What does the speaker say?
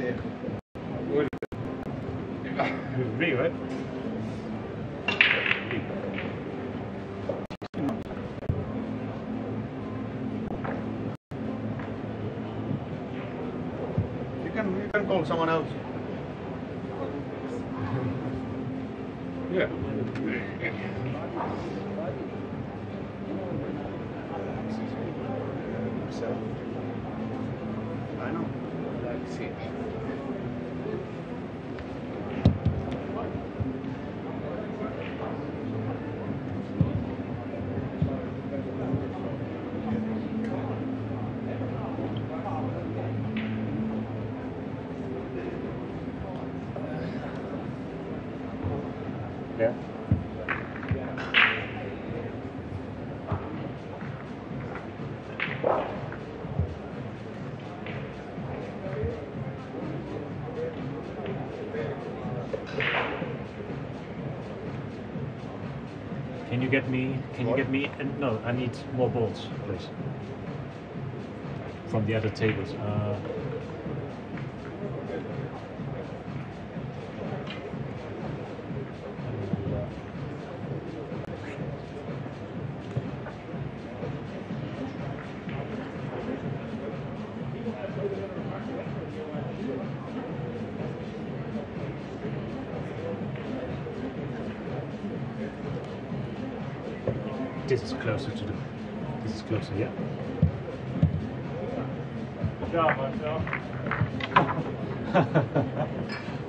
Yeah. Me, right? You can you can call someone else. Yeah. I know. Yeah. Can you get me? Can you get me? And no, I need more bolts, please. From the other tables. Uh, this is closer to the. This is closer, yeah. Good job.